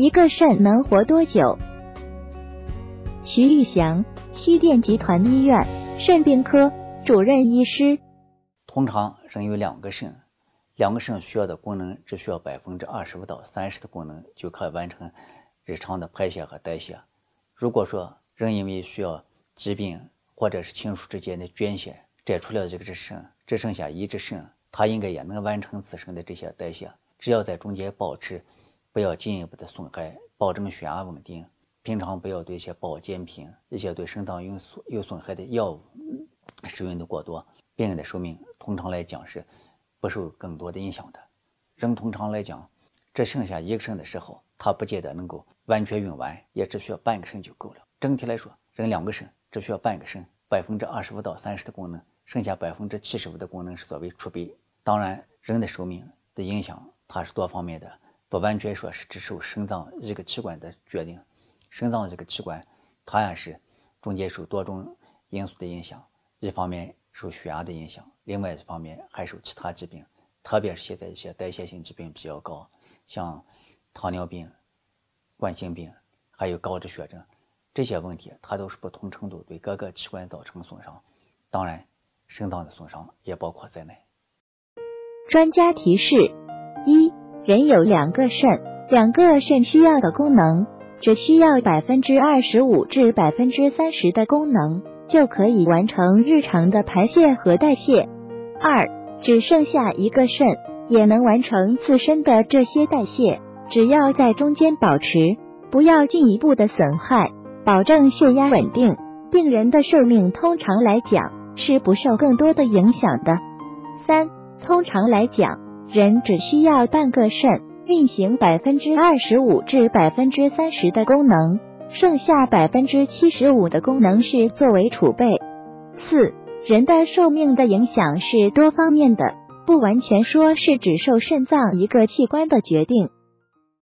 一个肾能活多久？徐玉祥，西电集团医院肾病科主任医师。通常人有两个肾，两个肾需要的功能只需要百分之二十五到三十的功能就可以完成日常的排泄和代谢。如果说人因为需要疾病或者是亲属之间的捐献摘除了这个只肾，只剩下一只肾，它应该也能完成自身的这些代谢，只要在中间保持。不要进一步的损害，保证血压稳定。平常不要对一些保健品、一些对肾脏有损有损害的药物使用的过多。病人的寿命通常来讲是不受更多的影响的。人通常来讲，只剩下一个肾的时候，他不见得能够完全用完，也只需要半个肾就够了。整体来说，人两个肾只需要半个肾，百分之二十五到三十的功能，剩下百分之七十五的功能是作为储备。当然，人的寿命的影响它是多方面的。不完全说是只受肾脏一个器官的决定，肾脏这个器官它也是中间受多种因素的影响，一方面受血压的影响，另外一方面还受其他疾病，特别是现在一些代谢性疾病比较高，像糖尿病、冠心病，还有高脂血症这些问题，它都是不同程度对各个器官造成损伤，当然肾脏的损伤也包括在内。专家提示：人有两个肾，两个肾需要的功能只需要百分之二十五至百分之三十的功能，就可以完成日常的排泄和代谢。二，只剩下一个肾，也能完成自身的这些代谢，只要在中间保持，不要进一步的损害，保证血压稳定，病人的寿命通常来讲是不受更多的影响的。三，通常来讲。人只需要半个肾运行百分之二十五至百分之三十的功能，剩下百分之七十五的功能是作为储备。四，人的寿命的影响是多方面的，不完全说是只受肾脏一个器官的决定。